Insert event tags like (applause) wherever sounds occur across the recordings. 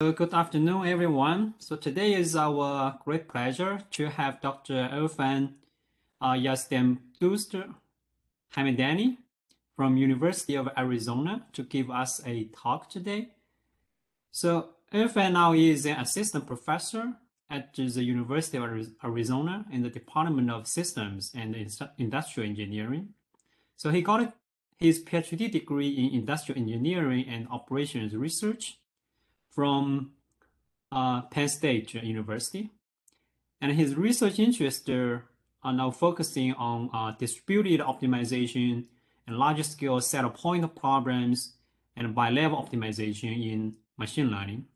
So good afternoon, everyone. So today is our great pleasure to have Dr. Erfan uh, Yazdandoost Hamedani from University of Arizona to give us a talk today. So Erfan now is an assistant professor at the University of Arizona in the Department of Systems and Industrial Engineering. So he got his PhD degree in industrial engineering and operations research from uh, Penn State University. And his research interests are now focusing on uh, distributed optimization and large scale saddle point problems and bi-level optimization in machine learning.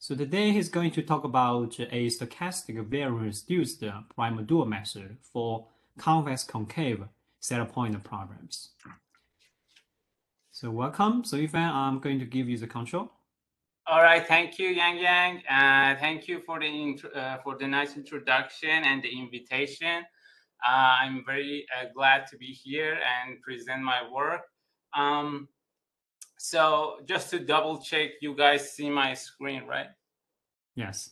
So today he's going to talk about a stochastic variance reduced primal dual method for convex concave saddle point problems. So welcome. So Erfan, I'm going to give you the control. All right, thank you, Yang Yang. Uh, thank you for the uh, for the nice introduction and the invitation. Uh, I'm very uh, glad to be here and present my work. Um, so just to double check, you guys see my screen, right? Yes.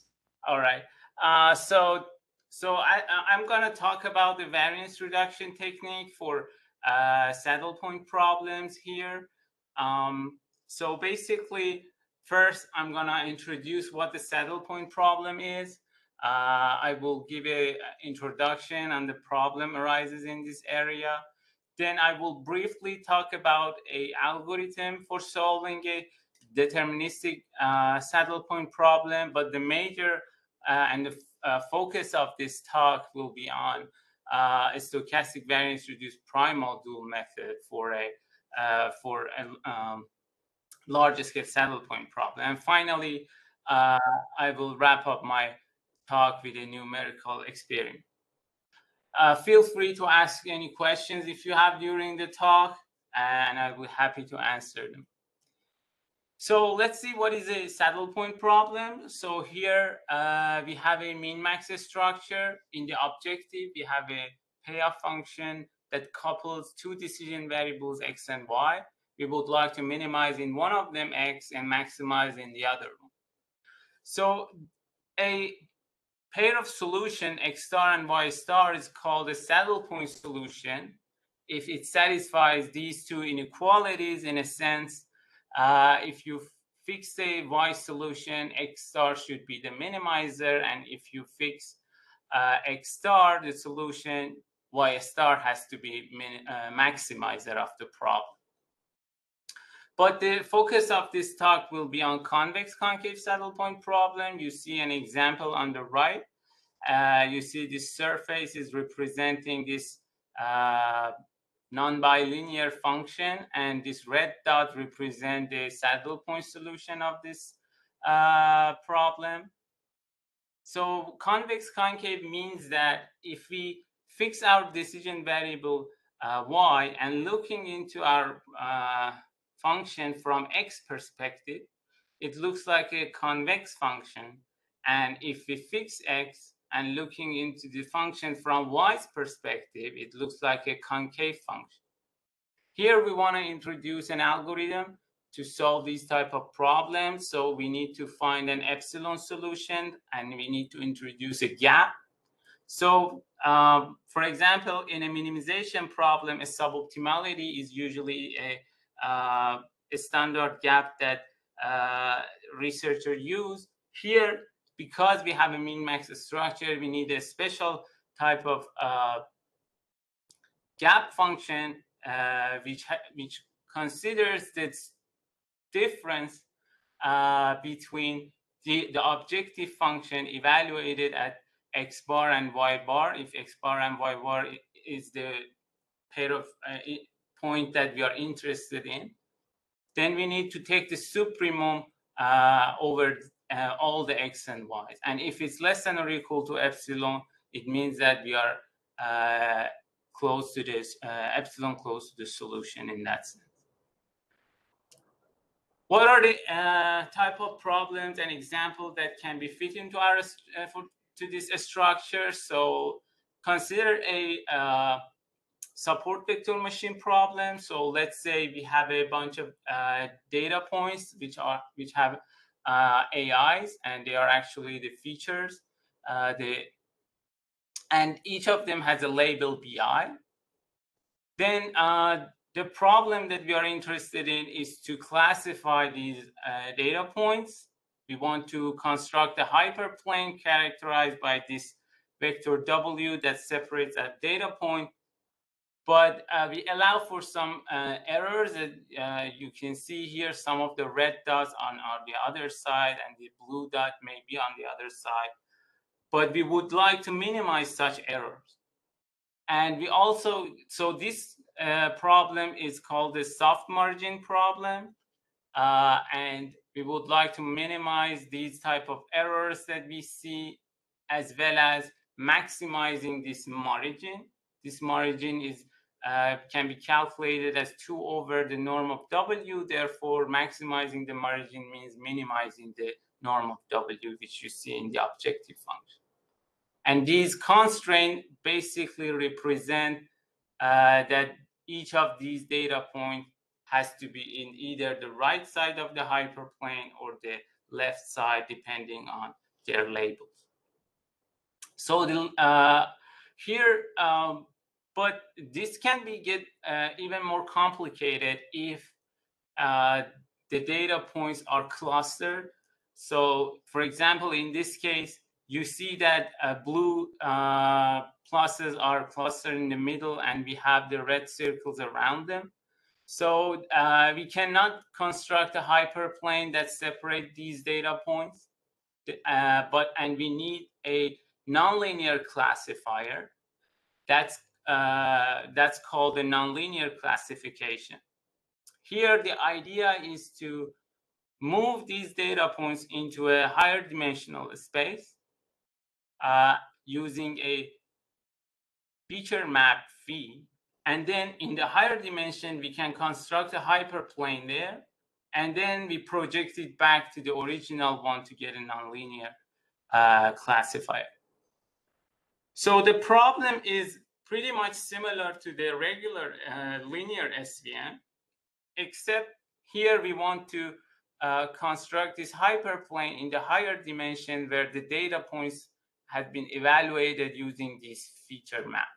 All right. Uh, so so I, I'm going to talk about the variance reduction technique for uh, saddle point problems here. Um, so basically, First, I'm going to introduce what the saddle point problem is. Uh, I will give a introduction on the problem arises in this area. Then I will briefly talk about a algorithm for solving a deterministic uh, saddle point problem. But the major uh, and the uh, focus of this talk will be on uh, a stochastic variance reduced primal dual method for a uh, for a, um, large scale saddle point problem. And finally, uh, I will wrap up my talk with a numerical experiment. Uh, feel free to ask any questions if you have during the talk, and I will be happy to answer them. So let's see what is a saddle point problem. So here uh, we have a min-max structure. In the objective, we have a payoff function that couples two decision variables x and y we would like to minimize in one of them x and maximize in the other one. So a pair of solution x star and y star is called a saddle point solution if it satisfies these two inequalities in a sense uh, if you fix a y solution x star should be the minimizer and if you fix uh, x star the solution y star has to be min, uh, maximizer of the problem but the focus of this talk will be on convex concave saddle point problem. You see an example on the right. Uh, you see this surface is representing this uh, non-bilinear function, and this red dot represent the saddle point solution of this uh, problem. So convex concave means that if we fix our decision variable uh, y and looking into our uh, function from x perspective, it looks like a convex function. And if we fix x and looking into the function from y's perspective, it looks like a concave function. Here we want to introduce an algorithm to solve these type of problems. So we need to find an epsilon solution and we need to introduce a gap. So um, for example, in a minimization problem, a suboptimality is usually a uh, standard gap that uh, researchers use. Here, because we have a min-max structure, we need a special type of uh, gap function uh, which which considers this difference uh, between the, the objective function evaluated at x bar and y bar. If x bar and y bar is the pair of uh, point that we are interested in. Then we need to take the supremum uh, over uh, all the x and y's. And if it's less than or equal to epsilon, it means that we are uh, close to this, uh, epsilon close to the solution in that sense. What are the uh, type of problems and examples that can be fit into our uh, for, to this structure? So consider a support vector machine problem. So let's say we have a bunch of uh, data points which are which have uh, AIs, and they are actually the features. Uh, the and each of them has a label BI. Then uh, the problem that we are interested in is to classify these uh, data points. We want to construct a hyperplane characterized by this vector W that separates a data point. But uh, we allow for some uh, errors that uh, you can see here. Some of the red dots on, on the other side and the blue dot may be on the other side. But we would like to minimize such errors. And we also, so this uh, problem is called the soft margin problem. Uh, and we would like to minimize these type of errors that we see as well as maximizing this margin. This margin is uh, can be calculated as 2 over the norm of W. Therefore, maximizing the margin means minimizing the norm of W, which you see in the objective function. And these constraints basically represent uh, that each of these data points has to be in either the right side of the hyperplane or the left side, depending on their labels. So the, uh, here, um, but this can be get uh, even more complicated if uh, the data points are clustered. So for example, in this case, you see that uh, blue uh, pluses are clustered in the middle and we have the red circles around them. So uh, we cannot construct a hyperplane that separate these data points, uh, but and we need a nonlinear classifier. That's uh, that's called a nonlinear classification. Here, the idea is to move these data points into a higher dimensional space uh, using a feature map phi. And then in the higher dimension, we can construct a hyperplane there. And then we project it back to the original one to get a nonlinear uh, classifier. So the problem is pretty much similar to the regular uh, linear SVM, except here we want to uh, construct this hyperplane in the higher dimension where the data points have been evaluated using this feature map.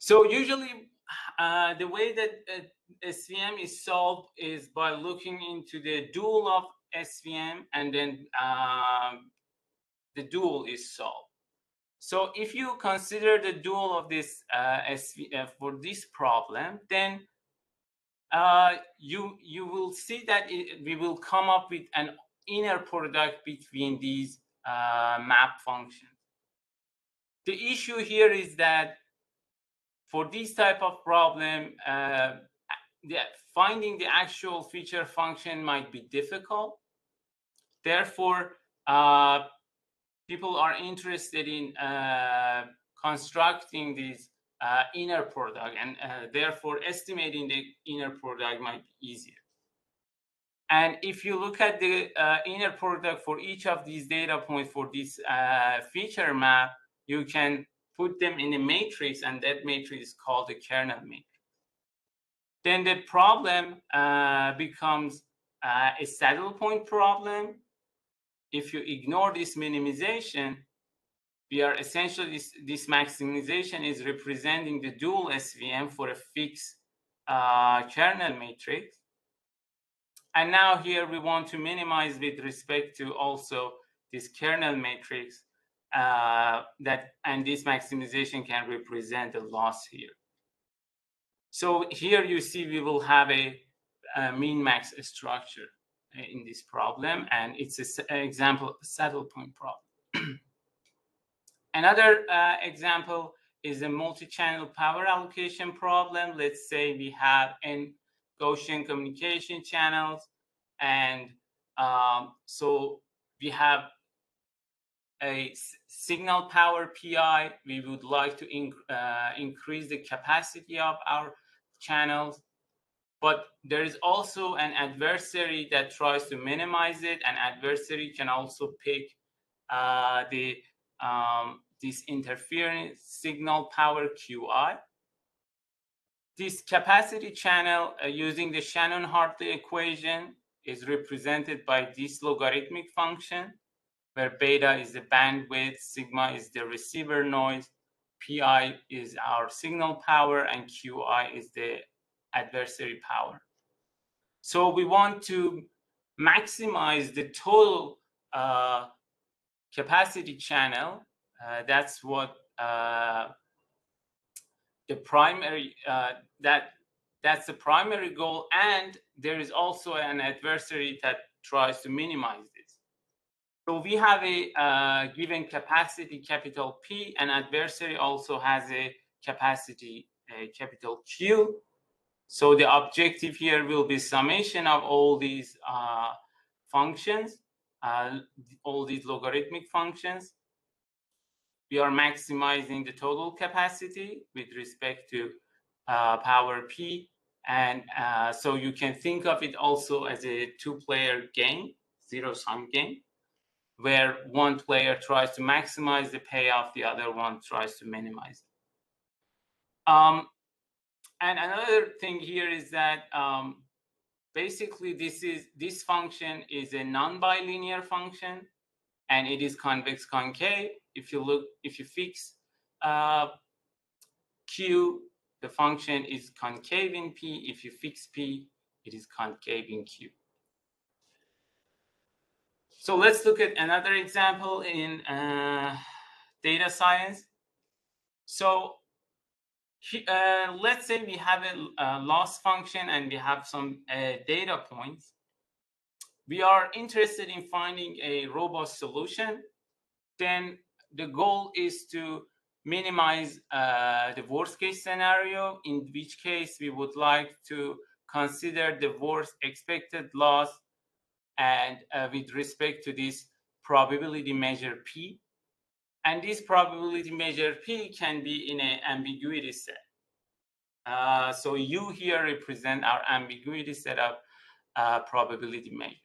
So usually uh, the way that uh, SVM is solved is by looking into the dual of SVM and then um, the dual is solved. So if you consider the dual of this uh, SV, uh, for this problem, then uh, you you will see that it, we will come up with an inner product between these uh, map functions. The issue here is that for this type of problem, uh, the, finding the actual feature function might be difficult. Therefore, uh, people are interested in uh, constructing this uh, inner product and uh, therefore estimating the inner product might be easier. And if you look at the uh, inner product for each of these data points for this uh, feature map, you can put them in a matrix and that matrix is called the kernel matrix. Then the problem uh, becomes a saddle point problem if you ignore this minimization, we are essentially this, this maximization is representing the dual SVM for a fixed uh, kernel matrix. And now here we want to minimize with respect to also this kernel matrix uh, that and this maximization can represent a loss here. So here you see we will have a, a min max structure in this problem, and it's an example saddle point problem. (clears throat) Another uh, example is a multi-channel power allocation problem. Let's say we have n Gaussian communication channels, and um, so we have a signal power PI. We would like to inc uh, increase the capacity of our channels but there is also an adversary that tries to minimize it. An adversary can also pick uh, the um, this interference signal power QI. This capacity channel uh, using the Shannon-Hartley equation is represented by this logarithmic function, where beta is the bandwidth, sigma is the receiver noise, pi is our signal power, and qi is the adversary power. So we want to maximize the total uh, capacity channel. Uh, that's what uh, the primary uh, that that's the primary goal, and there is also an adversary that tries to minimize this. So we have a uh, given capacity capital P, and adversary also has a capacity capital Q. So the objective here will be summation of all these uh, functions, uh, all these logarithmic functions. We are maximizing the total capacity with respect to uh, power P. And uh, so you can think of it also as a two-player game, zero-sum game, where one player tries to maximize the payoff, the other one tries to minimize it. Um, and another thing here is that um, basically this is this function is a non-bilinear function and it is convex concave. If you look if you fix uh, q the function is concave in p. If you fix p it is concave in q. So let's look at another example in uh, data science. So uh, let's say we have a, a, loss function and we have some uh, data points. We are interested in finding a robust solution. Then the goal is to minimize uh, the worst case scenario, in which case we would like to consider the worst expected loss and uh, with respect to this probability measure P. And this probability measure P can be in an ambiguity set. Uh, so U here represent our ambiguity set of uh, probability measure.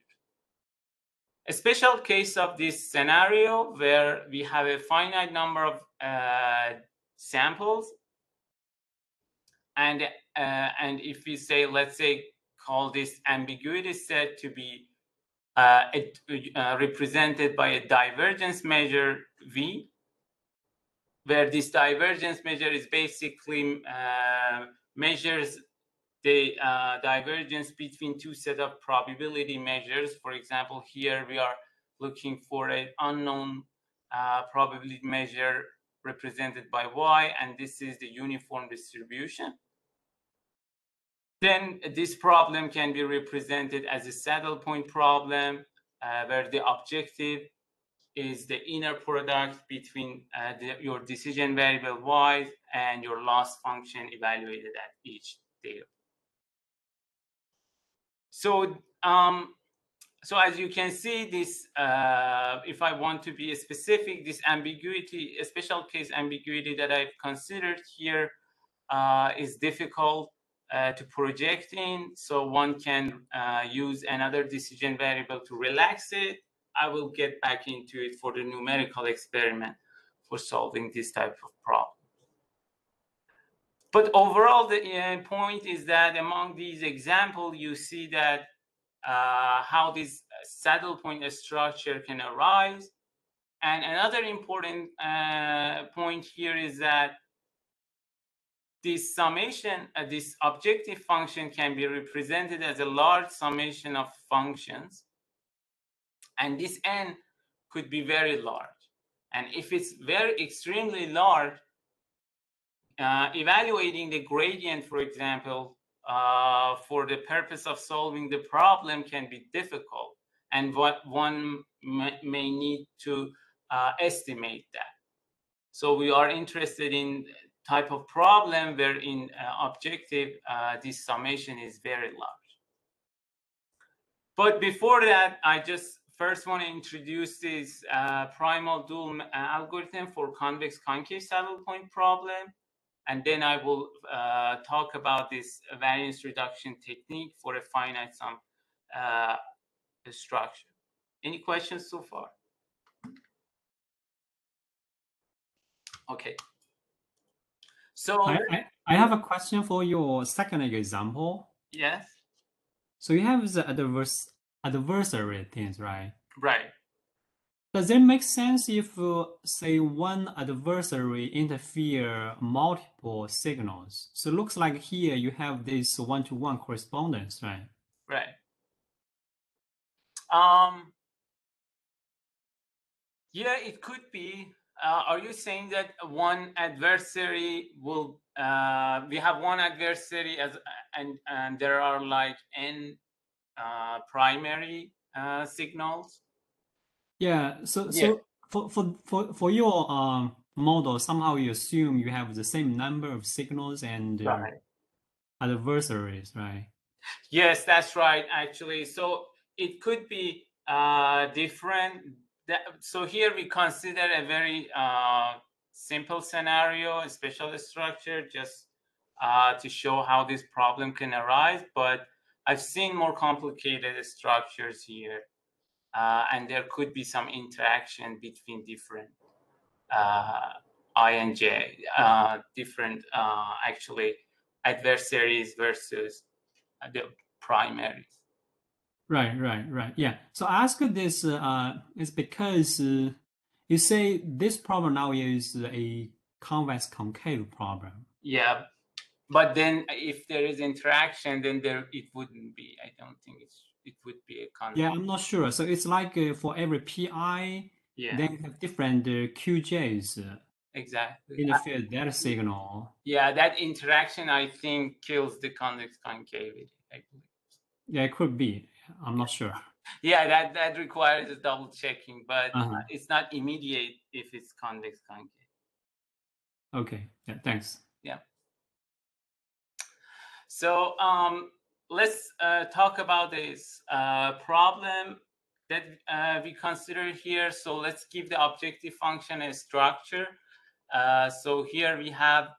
A special case of this scenario where we have a finite number of uh, samples and uh, and if we say let's say call this ambiguity set to be uh, uh, represented by a divergence measure V, where this divergence measure is basically uh, measures the uh, divergence between two set of probability measures. For example, here we are looking for an unknown uh, probability measure represented by y, and this is the uniform distribution. Then this problem can be represented as a saddle point problem, uh, where the objective is the inner product between uh, the, your decision variable y and your loss function evaluated at each data. So, um, so as you can see, this, uh, if I want to be specific, this ambiguity, a special case ambiguity that I've considered here uh, is difficult to project in. So one can uh, use another decision variable to relax it I will get back into it for the numerical experiment for solving this type of problem. But overall, the uh, point is that among these examples, you see that uh, how this saddle point structure can arise. And another important uh, point here is that this summation, uh, this objective function can be represented as a large summation of functions and this n could be very large. And if it's very extremely large, uh, evaluating the gradient, for example, uh, for the purpose of solving the problem can be difficult. And what one may, need to uh, estimate that. So we are interested in type of problem where in uh, objective, uh, this summation is very large. But before that, I just first want to introduce this uh, primal dual uh, algorithm for convex concave saddle point problem. And then I will uh, talk about this variance reduction technique for a finite sum uh, structure. Any questions so far? Okay. So I, I, I have a question for your second example. Yes. So you have the adverse adversary things, right? Right. Does it make sense if, uh, say, one adversary interfere multiple signals? So it looks like here you have this one-to-one correspondence, right? Right. Um, yeah, it could be. Uh, are you saying that one adversary will? Uh, we have one adversary as and and there are like n uh, primary uh, signals. Yeah. So Yeah. so for for for for your um model, somehow you assume you have the same number of signals and uh, Right. adversaries, right? Yes, that's right. Actually, so it could be uh, different. That, so here we consider a very uh, simple scenario, a special structure, just uh, to show how this problem can arise. But I've seen more complicated structures here, uh, and there could be some interaction between different uh, I and J, uh, different uh, actually adversaries versus the primaries. Right, right, right. Yeah. So I ask this uh, is because uh, you say this problem now is a convex concave problem. Yeah, but then if there is interaction, then there it wouldn't be. I don't think it's it would be a convex. Yeah, I'm not sure. So it's like uh, for every pi, Yeah, then you have different uh, QJs uh, exactly. Interfere that signal. yeah, that interaction I think kills the convex concavity. I believe. Yeah, it could be. I'm not sure. Yeah, that that requires a double checking, but Uh-huh. it's not immediate if it's convex concave. Okay. Yeah, thanks. Yeah. So um, let's uh, talk about this uh, problem that uh, we consider here. So let's give the objective function a structure. Uh, so here we have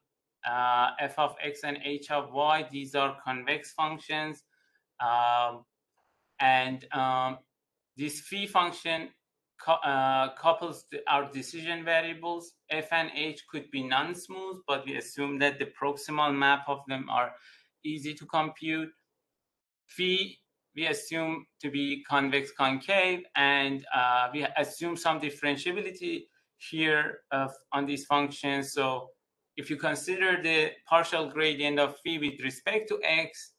uh, f of x and h of y. These are convex functions. Um, and um, this phi function uh, couples the, our decision variables. f and h could be non-smooth, but we assume that the proximal map of them are easy to compute. Phi we assume to be convex concave, and uh, we assume some differentiability here of, on these functions. So if you consider the partial gradient of phi with respect to x,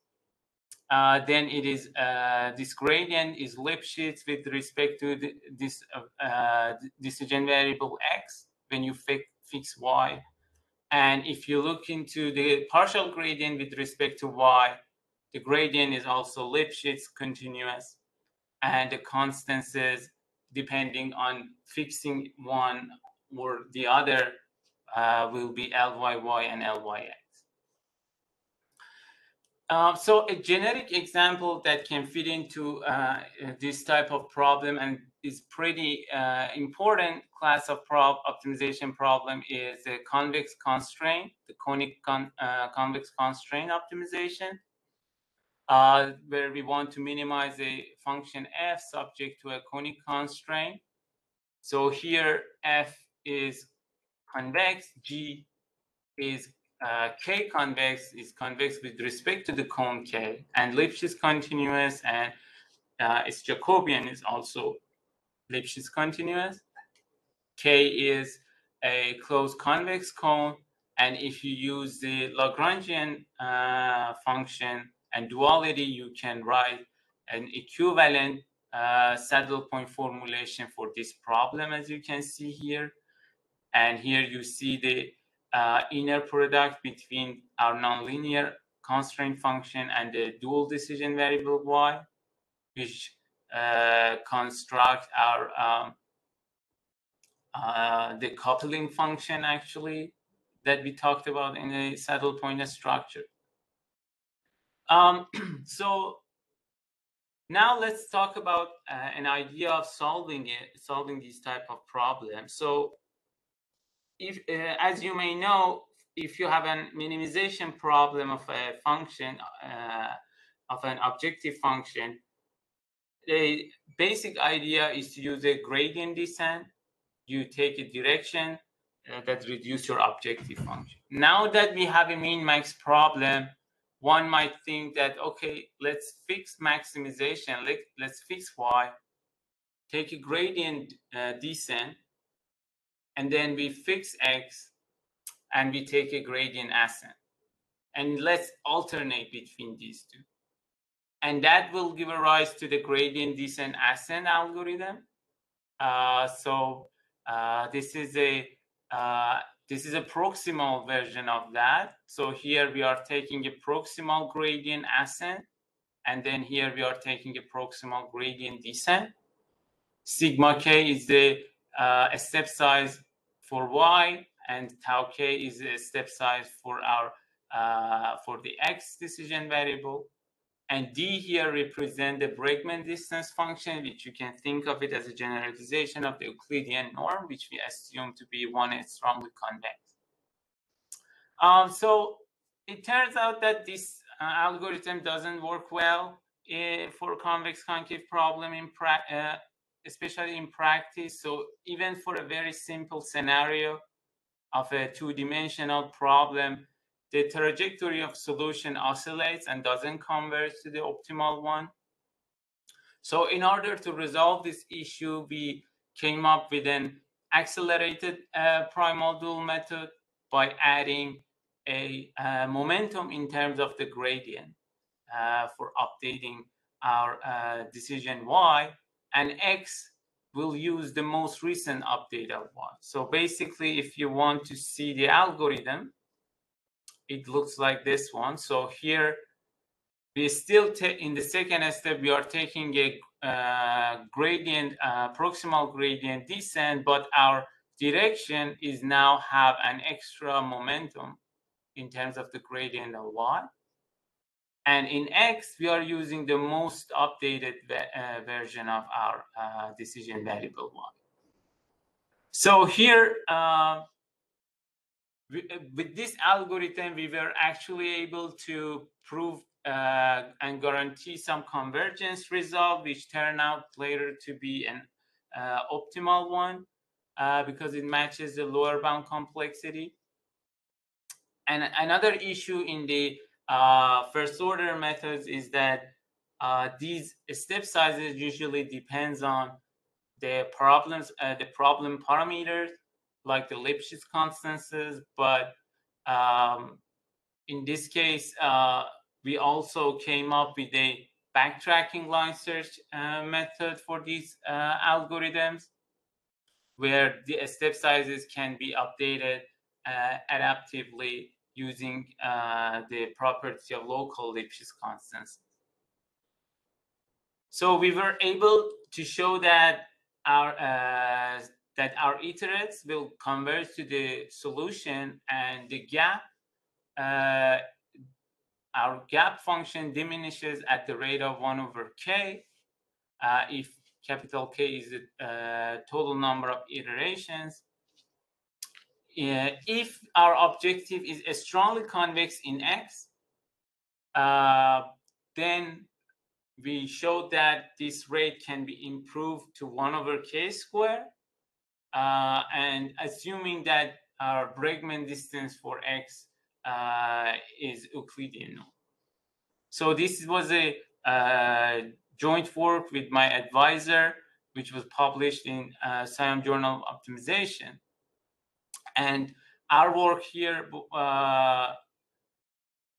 uh, then it is uh, this gradient is Lipschitz with respect to the, this uh, uh, decision variable x when you fi- fix y. And if you look into the partial gradient with respect to y, the gradient is also Lipschitz continuous, and the constances, depending on fixing one or the other, uh, will be Lyy and Lyx. Uh, so a generic example that can fit into uh, this type of problem and is pretty uh, important class of prob optimization problem is the convex constraint, the conic con uh, convex constraint optimization, uh, where we want to minimize a function f subject to a conic constraint. So here f is convex, g is uh, k convex is convex with respect to the cone k, and Lipschitz continuous, and uh, its Jacobian is also Lipschitz continuous. K is a closed convex cone, and if you use the Lagrangian uh, function and duality, you can write an equivalent uh, saddle point formulation for this problem, as you can see here. And here you see the uh, inner product between our nonlinear constraint function and the dual decision variable y, which uh, construct our um, uh, the coupling function actually that we talked about in the saddle point structure. Um, (clears throat) so now let's talk about uh, an idea of solving it, solving these type of problems. So if, uh, as you may know, if you have a minimization problem of a function, uh, of an objective function, the basic idea is to use a gradient descent. You take a direction uh, that reduce your objective function. Now that we have a min max problem, one might think that, okay, let's fix maximization, Let, let's fix y, take a gradient uh, descent, and then we fix x, and we take a gradient ascent. And let's alternate between these two. And that will give a rise to the gradient descent ascent algorithm. Uh, so uh, this is a uh, this is a proximal version of that. So here we are taking a proximal gradient ascent, and then here we are taking a proximal gradient descent. Sigma k is the uh, a step size for y, and tau k is a step size for our uh, for the x decision variable. And d here represent the Bregman distance function, which you can think of it as a generalization of the Euclidean norm, which we assume to be one is strongly convex. Um, so it turns out that this uh, algorithm doesn't work well uh, for convex concave problem in uh, especially in practice. So even for a very simple scenario of a two-dimensional problem, the trajectory of solution oscillates and doesn't converge to the optimal one. So in order to resolve this issue, we came up with an accelerated uh, primal dual method by adding a uh, momentum in terms of the gradient uh, for updating our uh, decision y, and x will use the most recent update of y. So basically, if you want to see the algorithm, it looks like this one. So here we still in the second step, we are taking a uh, gradient, uh, proximal gradient descent, but our direction is now have an extra momentum in terms of the gradient of y. And in x, we are using the most updated uh, version of our uh, decision variable y. So here, uh, uh, with this algorithm, we were actually able to prove uh, and guarantee some convergence result, which turned out later to be an uh, optimal one because it matches the lower bound complexity. And another issue in the uh, first order methods is that uh, these step sizes usually depends on the problems, the problem parameters like the Lipschitz constants, but um, in this case, uh, we also came up with a backtracking line search uh, method for these uh, algorithms, where the step sizes can be updated uh, adaptively using uh, the property of local Lipschitz constants. So we were able to show that our uh, that our iterates will converge to the solution and the gap, uh, our gap function diminishes at the rate of 1 over k uh, if capital K is the uh, total number of iterations. Uh, if our objective is strongly convex in X, uh, then we showed that this rate can be improved to 1 over k squared uh, and assuming that our Bregman distance for x uh, is Euclidean. So this was a uh, joint work with my advisor, which was published in uh, SIAM Journal of Optimization. And our work here uh,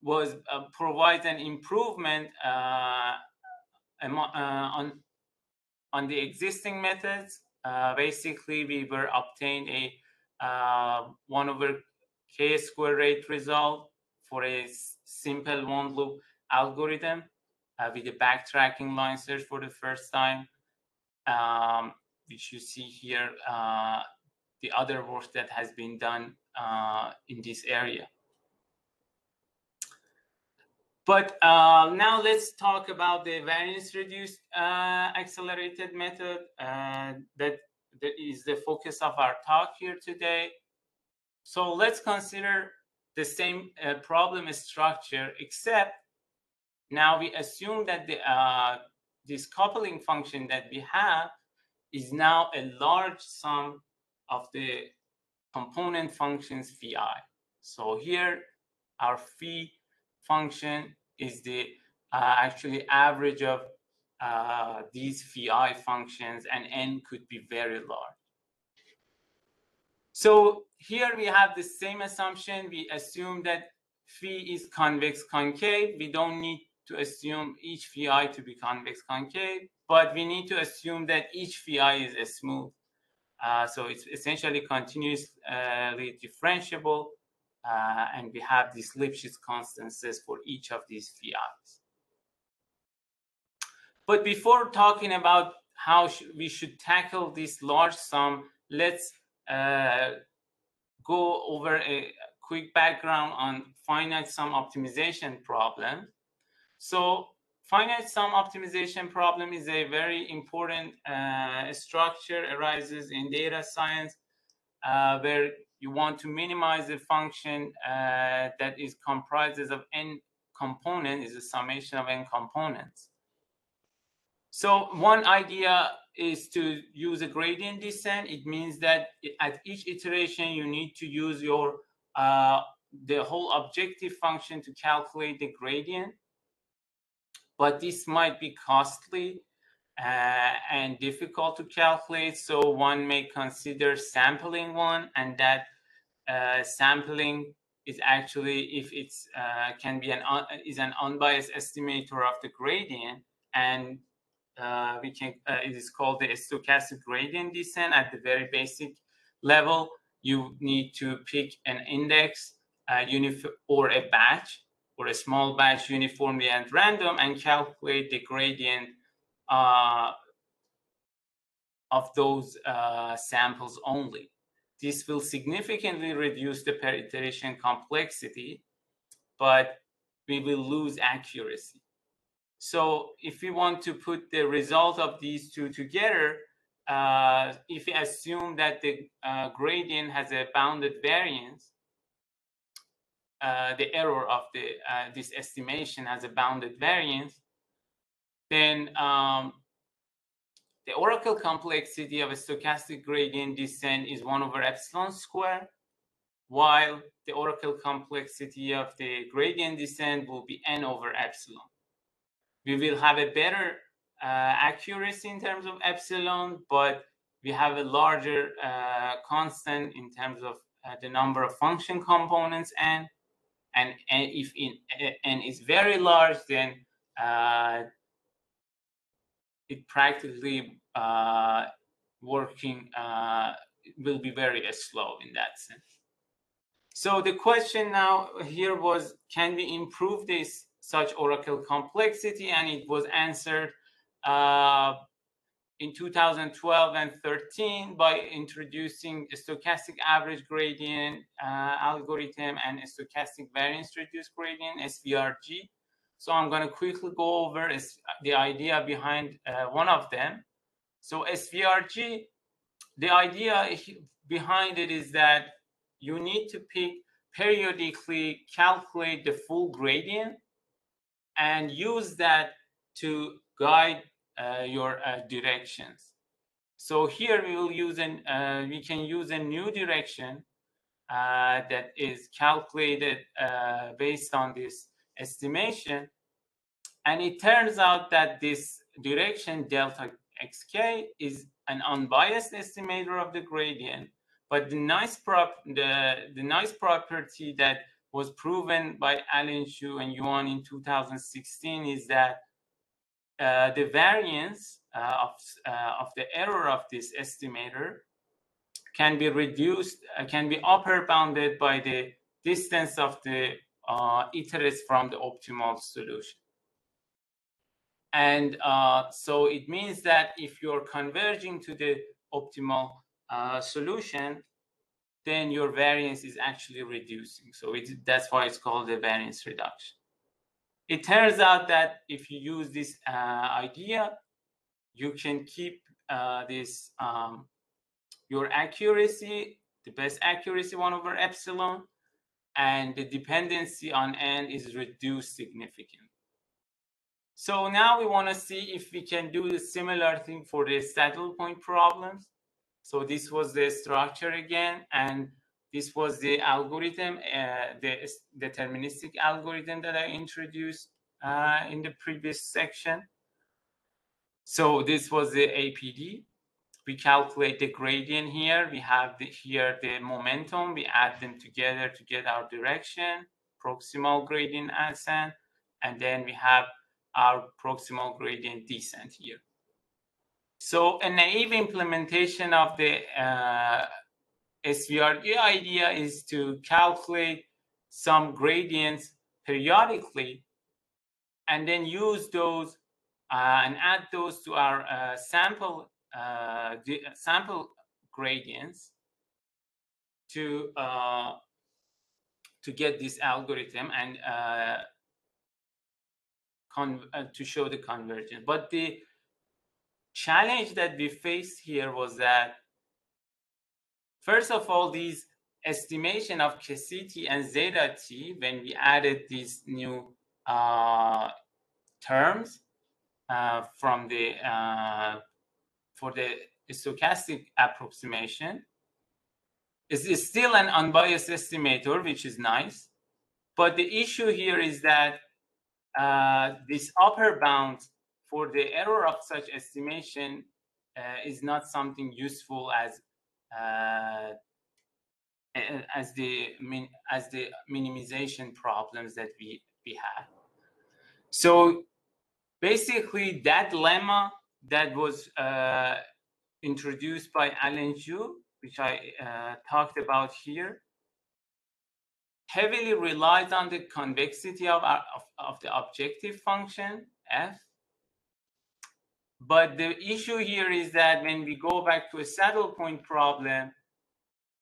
was uh, provides an improvement uh, on on the existing methods. Uh, basically we were obtained a uh, 1 over k square rate result for a simple one loop algorithm uh, with a backtracking line search for the first time. Um, which you see here uh, the other work that has been done uh, in this area but uh, now let's talk about the variance reduced uh, accelerated method uh, that, that is the focus of our talk here today. So let's consider the same uh, problem structure, except now we assume that the, uh, this coupling function that we have is now a large sum of the component functions phi. So here our phi function is the uh, actually average of uh, these phi functions, and n could be very large. So here we have the same assumption. We assume that phi is convex concave. We don't need to assume each phi to be convex concave, but we need to assume that each phi is a smooth. Uh, so it's essentially continuously differentiable, uh, and we have these Lipschitz constants for each of these phi's. But before talking about how sh we should tackle this large sum, let's uh, go over a quick background on finite sum optimization problem. So finite sum optimization problem is a very important uh, structure arises in data science uh, where you want to minimize the function uh, that is comprises of n component is a summation of n components. So one idea is to use a gradient descent. It means that at each iteration, you need to use your uh, the whole objective function to calculate the gradient. But this might be costly uh, and difficult to calculate. So one may consider sampling one, and that uh, sampling is actually if it's uh, can be an is an unbiased estimator of the gradient and uh, we can uh, it is called the stochastic gradient descent at the very basic level you need to pick an index uh, or a batch or a small batch uniformly and random and calculate the gradient uh, of those uh, samples only. This will significantly reduce the per iteration complexity but we will lose accuracy. So if we want to put the result of these two together, uh, if we assume that the uh, gradient has a bounded variance, uh, the error of the uh, this estimation has a bounded variance, then um, the oracle complexity of a stochastic gradient descent is 1 over epsilon square, while the oracle complexity of the gradient descent will be n over epsilon we will have a better uh, accuracy in terms of epsilon, but we have a larger uh, constant in terms of uh, the number of function components n. And, and if in, n is very large, then uh, it practically uh, working uh, will be very slow in that sense. So the question now here was, can we improve this such Oracle complexity, and it was answered uh, in 2012 and 13 by introducing a stochastic average gradient uh, algorithm and a stochastic variance reduced gradient, SVRG. So I'm going to quickly go over the idea behind uh, one of them. So SVRG, the idea behind it is that you need to pick periodically calculate the full gradient and use that to guide uh, your uh, directions. So here we will use an uh, we can use a new direction uh, that is calculated uh, based on this estimation, and it turns out that this direction delta xk is an unbiased estimator of the gradient. But the nice prop the the nice property that was proven by Allen-Zhu and Yuan in 2016 is that uh, the variance uh, of, uh, of the error of this estimator can be reduced, uh, can be upper bounded by the distance of the uh, iterates from the optimal solution. And so it means that if you're converging to the optimal solution, then your variance is actually reducing. So that's why it's called the variance reduction. It turns out that if you use this uh, idea, you can keep uh, this um, your accuracy, the best accuracy one over epsilon, and the dependency on n is reduced significantly. So now we want to see if we can do the similar thing for the saddle point problems. So this was the structure again. And this was the algorithm, uh, the deterministic algorithm that I introduced uh, in the previous section. So this was the APD. We calculate the gradient here. We have the, here the momentum. We add them together to get our direction, proximal gradient ascent, and then we have our proximal gradient descent here. So a naive implementation of the uh, SVRG idea is to calculate some gradients periodically and then use those uh, and add those to our uh, sample uh, sample gradients to uh, to get this algorithm and uh, uh, to show the convergence. But the challenge that we faced here was that first of all, these estimation of k-CT and zeta t when we added these new uh, terms uh, from the uh, for the stochastic approximation is, still an unbiased estimator, which is nice. But the issue here is that uh, this upper bound for the error of such estimation uh, is not something useful as as the as the minimization problems that we we had. So basically, that lemma that was uh, introduced by Allen-Zhu, which I uh, talked about here, heavily relies on the convexity of, our, of, of the objective function f. But the issue here is that when we go back to a saddle point problem,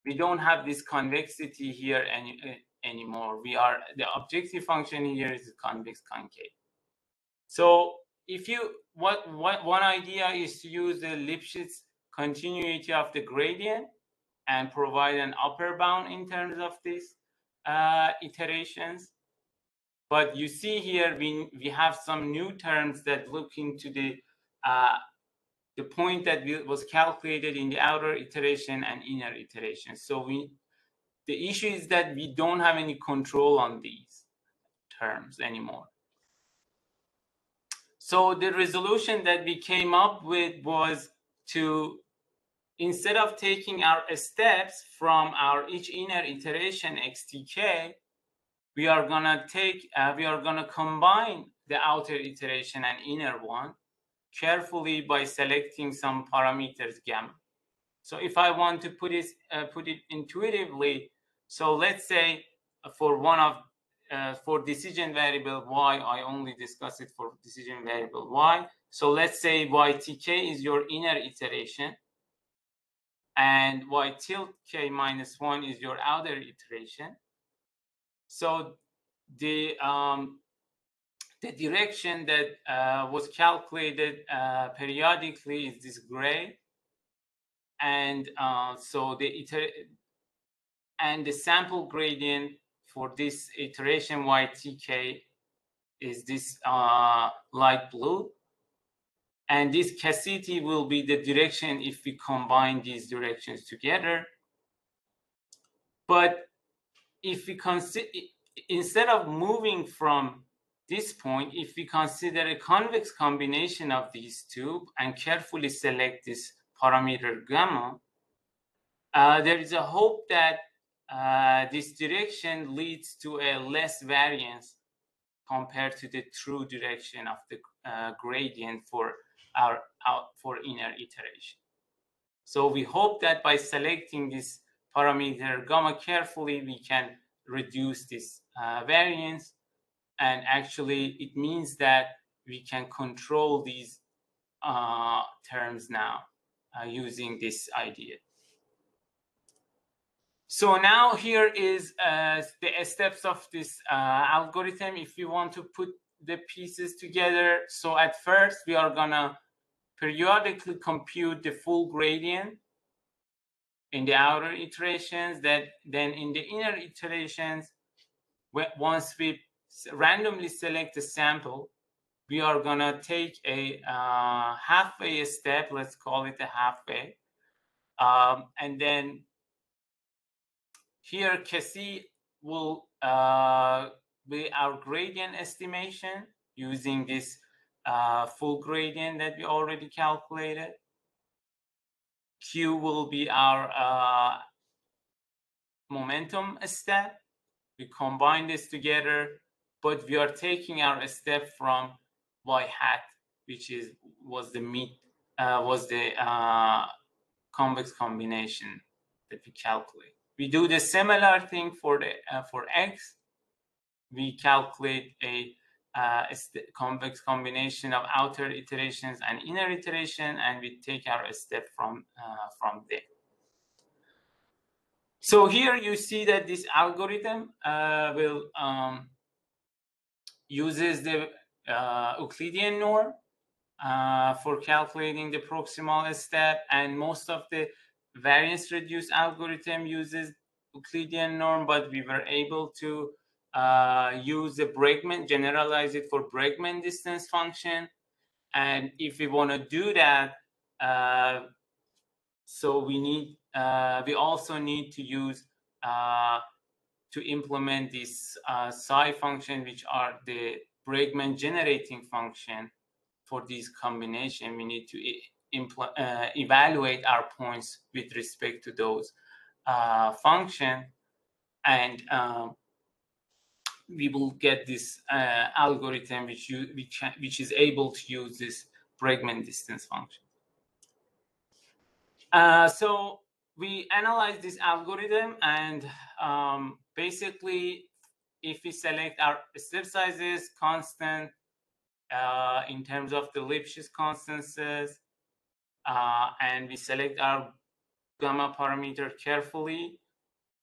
we don't have this convexity here any, uh, anymore. We are the objective function here is convex concave. So if you what what one idea is to use the Lipschitz continuity of the gradient and provide an upper bound in terms of this uh, iterations. But you see here, we, we have some new terms that look into the uh, the point that was calculated in the outer iteration and inner iteration. So we, the issue is that we don't have any control on these terms anymore. So the resolution that we came up with was to instead of taking our steps from our each inner iteration xtk, we are gonna take, uh, we are gonna combine the outer iteration and inner one carefully by selecting some parameters gamma. So if I want to put it, uh, put it intuitively, so let's say for one of, uh, for decision variable y, I only discuss it for decision variable y. So let's say ytk is your inner iteration and y tilde k minus 1 is your outer iteration. So the um, the direction that uh, was calculated uh, periodically is this gray, and uh, so the iter and the sample gradient for this iteration ytk is this uh, light blue, and this k-CT will be the direction if we combine these directions together. But if we consider, instead of moving from this point, if we consider a convex combination of these two and carefully select this parameter gamma, uh, there is a hope that uh, this direction leads to a less variance compared to the true direction of the uh, gradient for our for inner iteration. So we hope that by selecting this parameter gamma carefully, we can reduce this uh, variance. And actually, it means that we can control these uh, terms now uh, using this idea. So now here is uh, the steps of this uh, algorithm. If we want to put the pieces together, so at first we are gonna periodically compute the full gradient in the outer iterations that then in the inner iterations once we randomly select a sample we are going to take a uh, halfway step let's call it a halfway um, and then here Kc will uh, be our gradient estimation using this uh, full gradient that we already calculated. Q will be our uh, momentum step. We combine this together, but we are taking our step from y hat, which is was the meet uh, was the uh, convex combination that we calculate. We do the similar thing for the uh, for x. We calculate a uh, convex combination of outer iterations and inner iteration, and we take our step from uh, from there. So here you see that this algorithm uh, will um, uses the uh, Euclidean norm uh, for calculating the proximal step, and most of the variance reduced algorithm uses Euclidean norm, but we were able to uh, use the Bregman, generalize it for Bregman distance function. And if we want to do that, uh, so we need, uh, we also need to use uh, to implement this uh, psi function, which are the Bregman generating function for this combination. We need to uh, evaluate our points with respect to those function. And um, we will get this uh, algorithm which you which, which is able to use this Bregman distance function. Uh, so we analyze this algorithm and um, basically if we select our step sizes constant uh, in terms of the Lipschitz constants uh, and we select our gamma parameter carefully,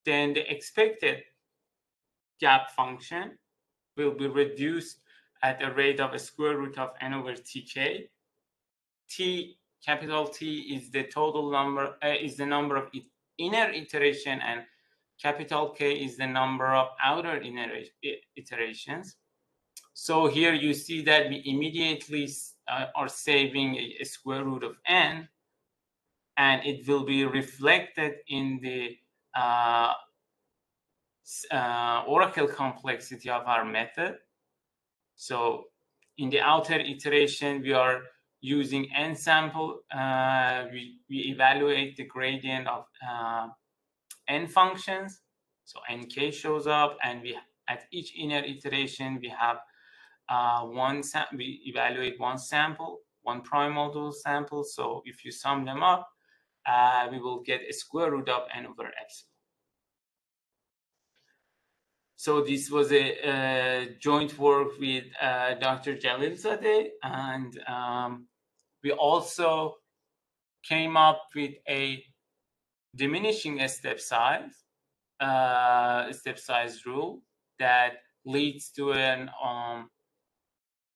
then the expected gap function will be reduced at a rate of a square root of n over tk. T, capital T is the total number, uh, is the number of inner iteration and capital K is the number of outer iterations. So here you see that we immediately uh, are saving a, a, square root of n, and it will be reflected in the uh, uh, oracle complexity of our method. So in the outer iteration, we are using n sample. Uh, we, we evaluate the gradient of uh, n functions. So nk shows up, and we at each inner iteration we have uh, one. we evaluate one sample, one primal dual sample. So if you sum them up, uh, we will get a square root of n over epsilon. So this was a, joint work with uh, Dr. Jalilzadeh, and um, we also came up with a diminishing a step size, uh, step size rule that leads to an um,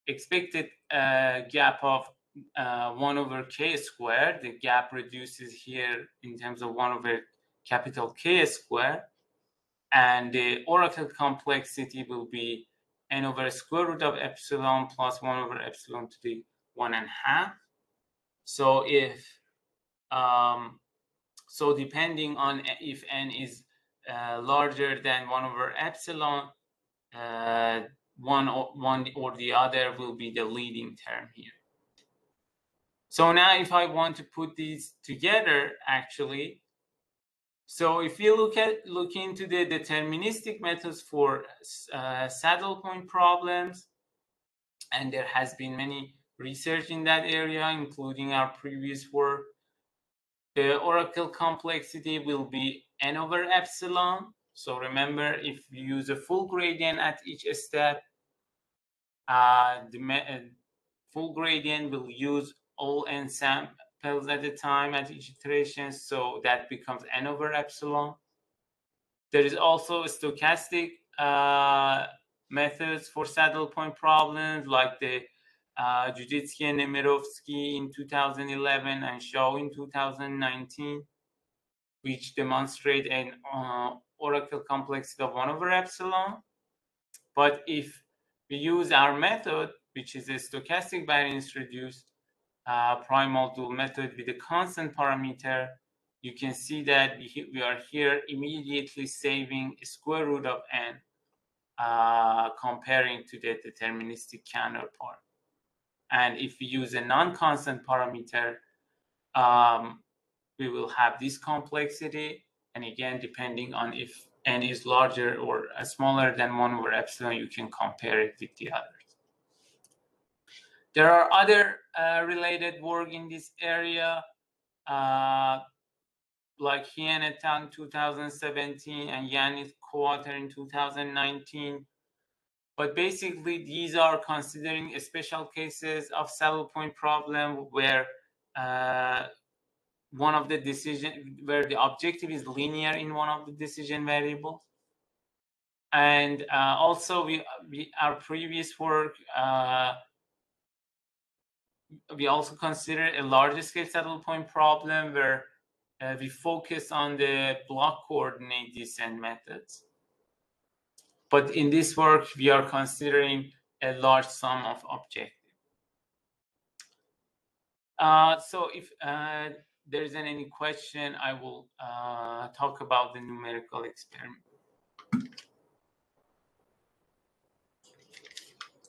expected uh, gap of uh, 1 over k squared. The gap reduces here in terms of 1 over capital K squared and the oracle complexity will be n over square root of epsilon plus 1 over epsilon to the 1 and a half. So if um, so depending on if n is uh, larger than 1 over epsilon, uh, one, or, one or the other will be the leading term here. So now if I want to put these together, actually, so if you look at look into the deterministic methods for uh, saddle point problems, and there has been many research in that area, including our previous work, the oracle complexity will be n over epsilon. So remember, if you use a full gradient at each step, uh, the uh, full gradient will use all n samples at the time at each iteration. So that becomes n over epsilon. There is also stochastic uh, methods for saddle point problems like the uh, Juditsky and Nemirovski in 2011 and Zhao in 2019, which demonstrate an uh, oracle complexity of 1 over epsilon. But if we use our method, which is a stochastic variance reduced, uh, primal dual method with a constant parameter, you can see that we are here immediately saving square root of n uh, comparing to the deterministic counterpart. And if we use a non-constant parameter, um, we will have this complexity. And again, depending on if n is larger or smaller than 1 over epsilon, you can compare it with the others. There are other uh, related work in this area, uh, like Hien et al. in 2017 and Yannis Coauteur in 2019. But basically, these are considering special cases of saddle point problem where uh, one of the decision where the objective is linear in one of the decision variables. And uh, also, we, we, our previous work uh, we also consider a larger scale saddle point problem where uh, we focus on the block coordinate descent methods. But in this work, we are considering a large sum of objectives. Uh, so if uh, there isn't any question, I will uh, talk about the numerical experiment.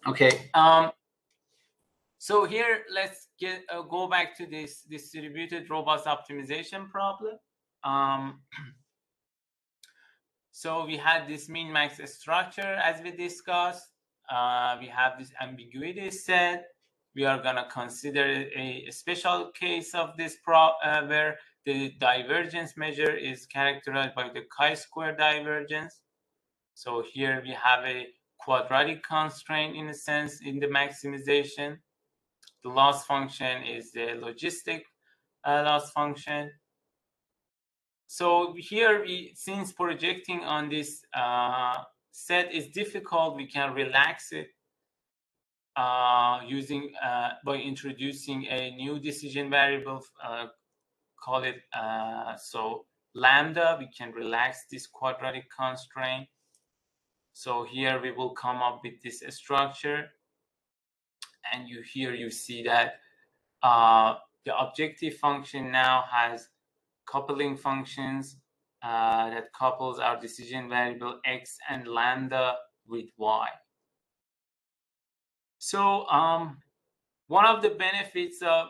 Okay. Um, so here, let's get uh, go back to this distributed robust optimization problem. Um, (clears throat) so we had this min max structure as we discussed. Uh, we have this ambiguity set. We are going to consider a, a, special case of this pro uh, where the divergence measure is characterized by the chi-square divergence. So here we have a quadratic constraint in a sense in the maximization. The loss function is the logistic uh, loss function. So here, we, since projecting on this uh, set is difficult, we can relax it uh, using uh, by introducing a new decision variable, uh, call it uh, so lambda. We can relax this quadratic constraint. So here we will come up with this structure and you here you see that uh, the objective function now has coupling functions uh, that couples our decision variable x and lambda with y. So um, one of the benefits of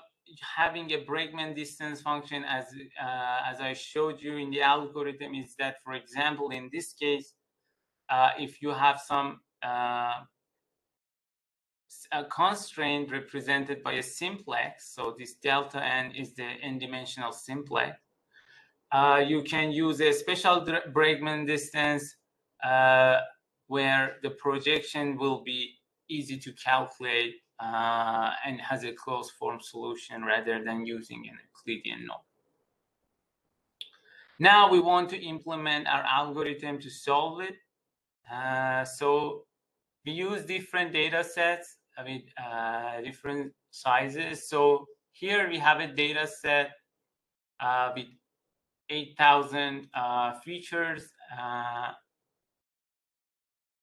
having a Bregman distance function as uh, as I showed you in the algorithm is that, for example, in this case, uh, if you have some uh, constraint represented by a simplex. So this delta n is the n-dimensional simplex. Uh, you can use a special Bregman distance uh, where the projection will be easy to calculate uh, and has a closed form solution rather than using an Euclidean norm. Now we want to implement our algorithm to solve it. Uh, so we use different data sets with uh, different sizes. So here we have a data set uh, with 8,000 uh, features uh,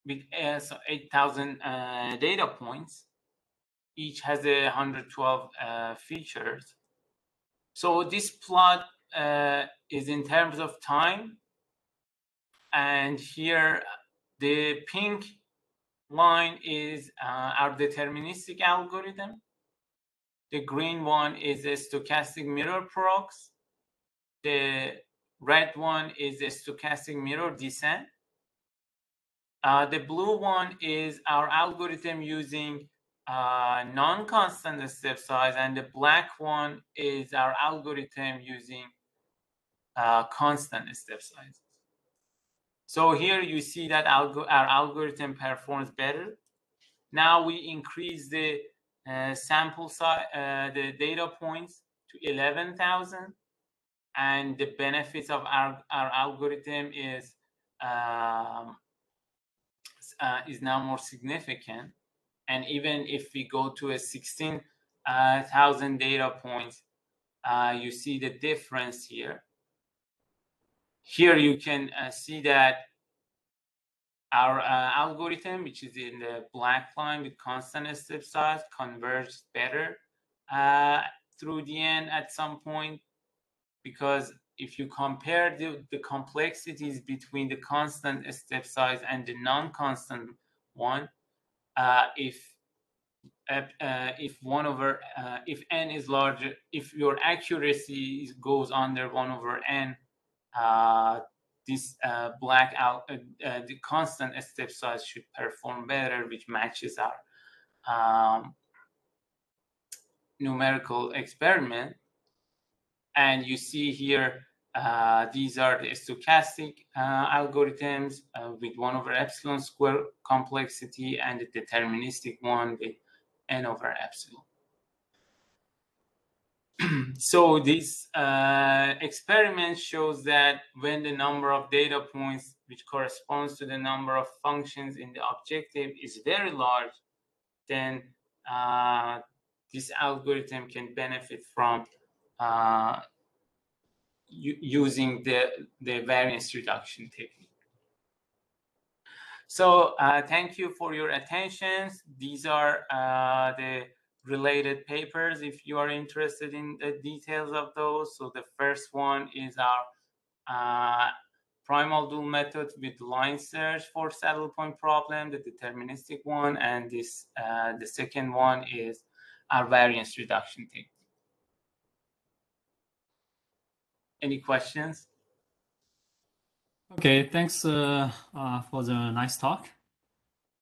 with uh, so 8,000 uh, data points. Each has a 112 features. So this plot is in terms of time. And here the pink line is uh, our deterministic algorithm. The green one is a stochastic mirror prox. The red one is a stochastic mirror descent. Uh, the blue one is our algorithm using uh, non-constant step size, and the black one is our algorithm using uh, constant step size. So here you see that our algorithm performs better. Now we increase the uh, sample size, uh, the data points to 11,000. And the benefits of our, our algorithm is, um, uh, is now more significant. And even if we go to a 16,000 uh, data points, uh, you see the difference here. Here you can uh, see that our uh, algorithm, which is in the black line with constant step size, converges better uh, through the end at some point because if you compare the, the complexities between the constant step size and the non-constant one, uh, if uh, if one over uh, if n is larger, if your accuracy goes under one over n, uh, this uh, black out uh, the constant step size should perform better, which matches our um, numerical experiment. And you see here, uh, these are the stochastic uh, algorithms uh, with 1 over epsilon square complexity and the deterministic one with n over epsilon. (clears throat) so this uh, experiment shows that when the number of data points which corresponds to the number of functions in the objective is very large, then uh, this algorithm can benefit from uh, using the, the variance reduction technique. So uh, thank you for your attention. These are uh, the related papers if you are interested in the details of those. So the first one is our uh, primal dual method with line search for saddle point problem, the deterministic one, and this uh, the second one is our variance reduction technique. Any questions? Okay, thanks uh, uh, for the nice talk.